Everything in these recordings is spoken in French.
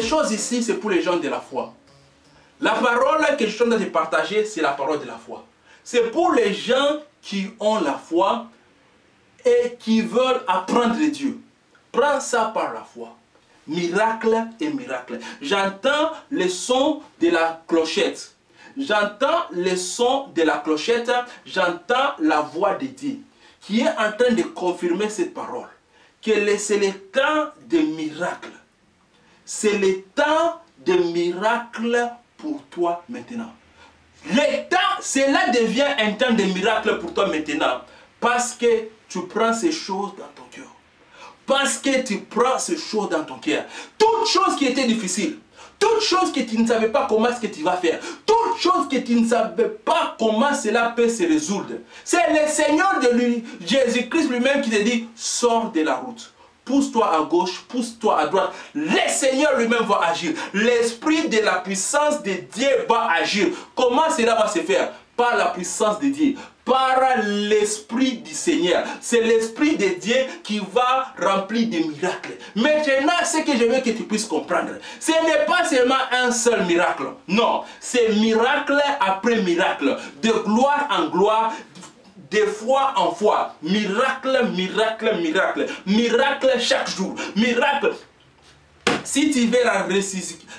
choses ici, c'est pour les gens de la foi. La parole que je suis en train de partager, c'est la parole de la foi. C'est pour les gens qui ont la foi et qui veulent apprendre Dieu. Prends ça par la foi. Miracle et miracle. J'entends le son de la clochette. J'entends le son de la clochette. J'entends la voix de Dieu qui est en train de confirmer cette parole. Que c'est le temps des miracles. C'est le temps des miracles pour toi maintenant. Le temps, cela devient un temps de miracle pour toi maintenant. Parce que tu prends ces choses dans ton cœur. Parce que tu prends ces choses dans ton cœur. Toutes choses qui étaient difficiles, toutes choses que tu ne savais pas comment ce que tu vas faire, toutes choses que tu ne savais pas comment cela peut se résoudre. C'est le Seigneur de lui, Jésus-Christ lui-même qui te dit, sors de la route. Pousse-toi à gauche, pousse-toi à droite. Le Seigneur lui-même va agir. L'esprit de la puissance de Dieu va agir. Comment cela va se faire? Par la puissance de Dieu par l'Esprit du Seigneur. C'est l'Esprit de Dieu qui va remplir des miracles. Maintenant, ce que je veux que tu puisses comprendre, ce n'est pas seulement un seul miracle. Non, c'est miracle après miracle, de gloire en gloire, de foi en foi. Miracle, miracle, miracle. Miracle chaque jour. Miracle. Si tu veux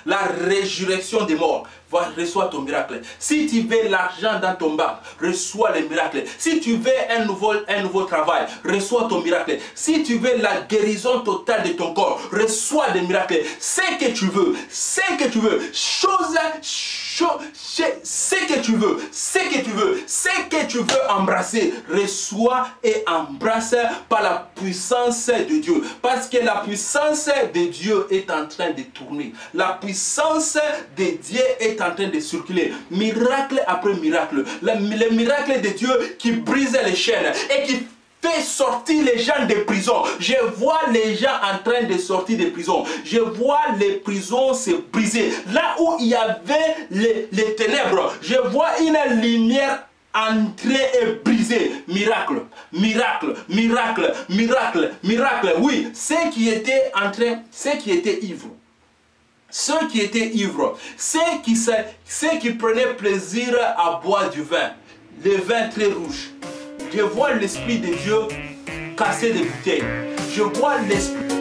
la résurrection des morts, reçois ton miracle. Si tu veux l'argent dans ton banque, reçois le miracle. Si tu veux un nouveau, un nouveau travail, reçois ton miracle. Si tu veux la guérison totale de ton corps, reçois le miracle. C'est que tu veux, c'est que tu veux. Chose, chose, c'est que tu veux, c'est que tu veux, c'est que tu veux embrasser, reçois et embrasse par la puissance de Dieu. Parce que la puissance de Dieu est en train de tourner. La puissance de Dieu est en train de circuler, miracle après miracle. Le, miracle de Dieu qui brise les chaînes et qui fait sortir les gens des prisons. Je vois les gens en train de sortir des prisons. Je vois les prisons se briser. Là où il y avait les, les ténèbres, je vois une lumière entrer et briser. Miracle, miracle, miracle, miracle, miracle. Oui, ceux qui étaient en train, ceux qui étaient ivres, ceux qui étaient ivres, ceux qui, ceux qui prenaient plaisir à boire du vin, le vin très rouge. Je vois l'Esprit de Dieu casser des bouteilles. Je vois l'Esprit